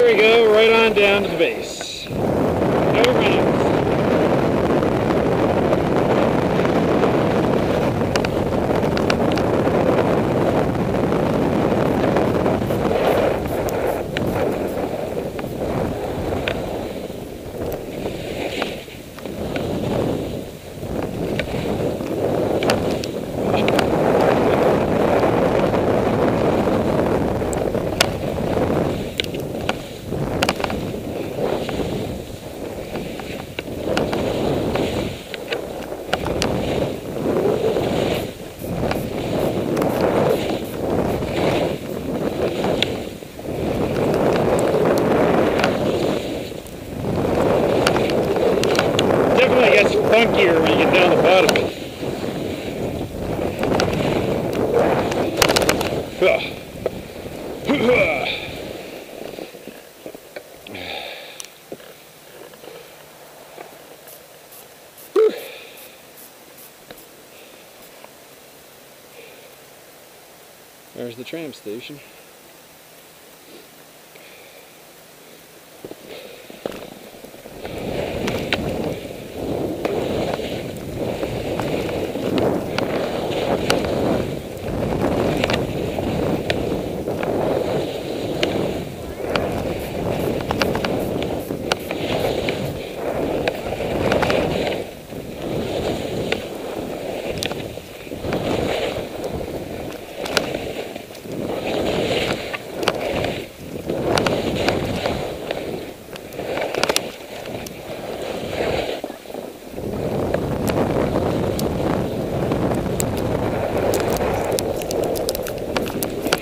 There we go, right on down to the base. No. When you get down the bottom. There's the tram station.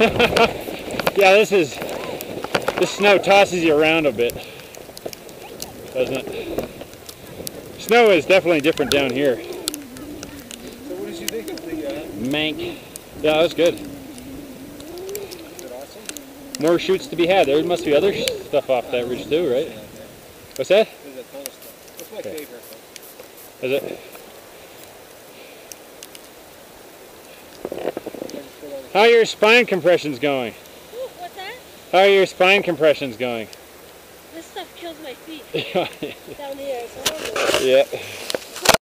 yeah, this is this snow tosses you around a bit, doesn't it? Snow is definitely different down here. So what did you think of the, uh, Mank. Yeah, that was good. awesome? More chutes to be had. There must be other stuff off that ridge too, right? What's that? There's a ton of stuff. That's my Okay. favorite. Is it? How are your spine compressions going? Ooh, what's that? How are your spine compressions going? This stuff kills my feet down here. So I. Yeah.